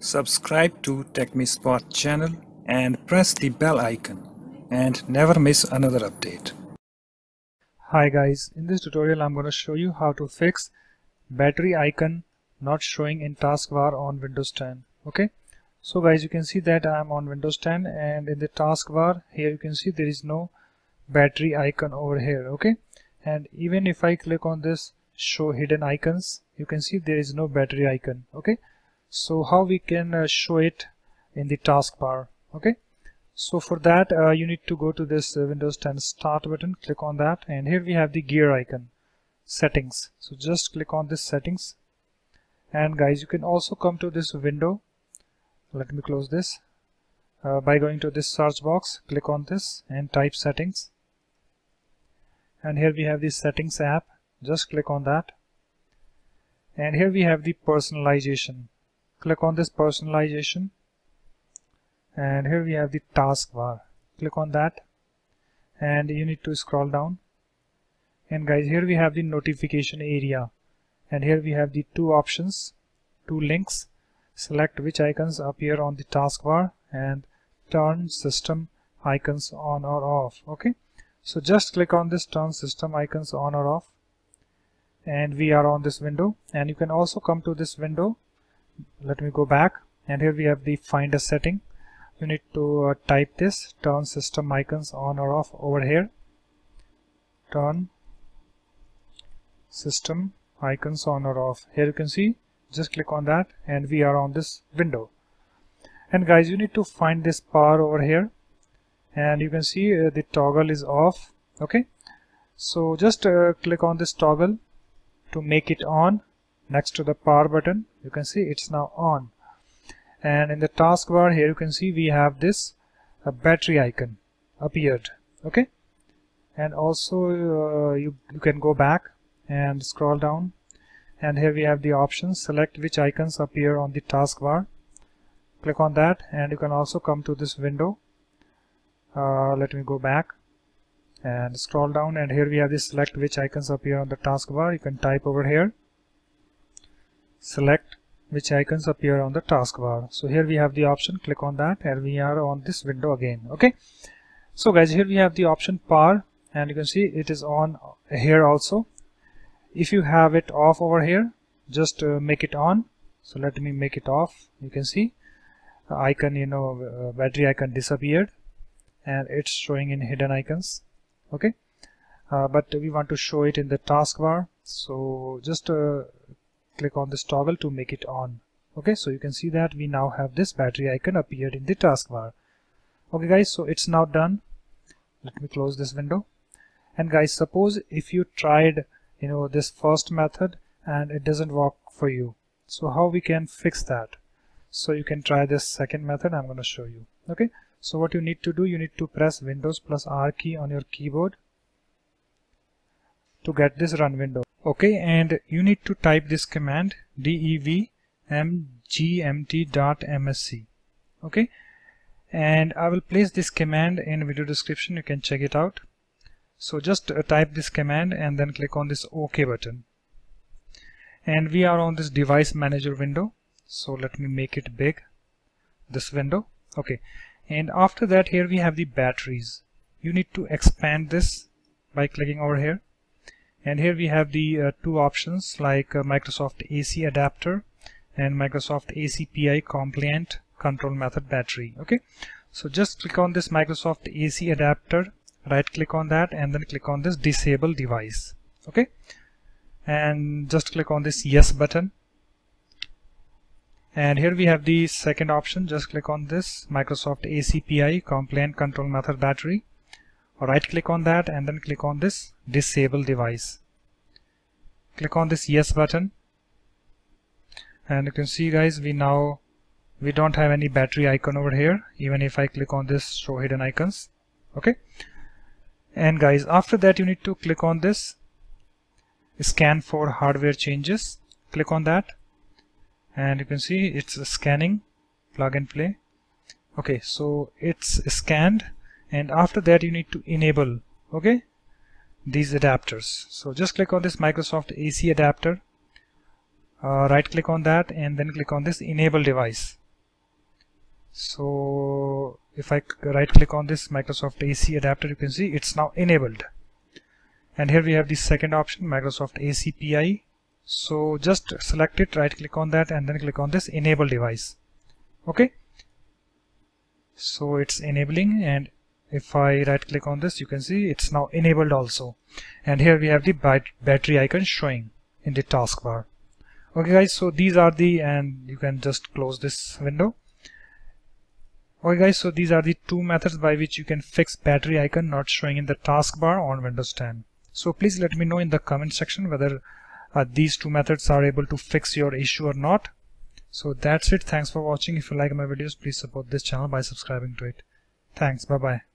Subscribe to TechMeSpot channel and press the bell icon and never miss another update. Hi guys, in this tutorial I'm going to show you how to fix battery icon not showing in taskbar on Windows 10. Okay, so guys you can see that I'm on Windows 10 and in the taskbar here you can see there is no battery icon over here. Okay, and even if I click on this show hidden icons you can see there is no battery icon. Okay, so how we can uh, show it in the taskbar okay? So for that uh, you need to go to this uh, Windows 10 start button click on that and here we have the gear icon settings. So just click on this settings. And guys you can also come to this window. Let me close this. Uh, by going to this search box click on this and type settings. And here we have the settings app. Just click on that. And here we have the personalization click on this personalization. And here we have the taskbar click on that. And you need to scroll down. And guys here we have the notification area. And here we have the two options two links. Select which icons appear on the taskbar and turn system icons on or off. Okay? So just click on this turn system icons on or off. And we are on this window. And you can also come to this window let me go back. And here we have the finder setting. You need to uh, type this turn system icons on or off over here. Turn system icons on or off. Here you can see just click on that and we are on this window. And guys you need to find this power over here. And you can see uh, the toggle is off. Okay? So just uh, click on this toggle to make it on. Next to the power button you can see it's now on. And in the taskbar here you can see we have this a battery icon appeared okay? And also uh, you, you can go back and scroll down. And here we have the options. Select which icons appear on the taskbar click on that and you can also come to this window. Uh, let me go back and scroll down. And here we have this select which icons appear on the taskbar you can type over here select which icons appear on the taskbar so here we have the option click on that and we are on this window again okay? So guys here we have the option power and you can see it is on here also. If you have it off over here just uh, make it on. So let me make it off. You can see icon you know uh, battery icon disappeared and it's showing in hidden icons okay? Uh, but we want to show it in the taskbar so just uh, click on this toggle to make it on. Okay so you can see that we now have this battery icon appeared in the taskbar okay guys so it's now done. Let me close this window. And guys suppose if you tried you know this first method and it doesn't work for you. So how we can fix that? So you can try this second method I'm going to show you. Okay so what you need to do you need to press windows plus R key on your keyboard to get this run window okay and you need to type this command devmgmt.msc okay and I will place this command in video description. You can check it out. So just uh, type this command and then click on this OK button. And we are on this device manager window. So let me make it big this window. Okay and after that here we have the batteries. You need to expand this by clicking over here and here we have the uh, two options like uh, Microsoft AC adapter and Microsoft ACPI compliant control method battery okay? So just click on this Microsoft AC adapter right click on that and then click on this disable device okay? And just click on this yes button. And here we have the second option. Just click on this Microsoft ACPI compliant control method battery right click on that and then click on this disable device. Click on this yes button. And you can see guys we now we don't have any battery icon over here even if I click on this show hidden icons. Okay? And guys after that you need to click on this scan for hardware changes. Click on that. And you can see it's scanning plug and play. Okay so it's scanned and after that you need to enable okay these adapters. So just click on this Microsoft AC adapter. Uh, right click on that and then click on this enable device. So if I right click on this Microsoft AC adapter you can see it's now enabled. And here we have the second option Microsoft ACPI so just select it right click on that and then click on this enable device. Okay? So it's enabling and if I right click on this you can see it's now enabled also. And here we have the battery icon showing in the taskbar. Okay guys so these are the and you can just close this window. Okay guys so these are the two methods by which you can fix battery icon not showing in the taskbar on Windows 10 so please let me know in the comment section whether uh, these two methods are able to fix your issue or not. So that's it. Thanks for watching. If you like my videos please support this channel by subscribing to it. Thanks. Bye bye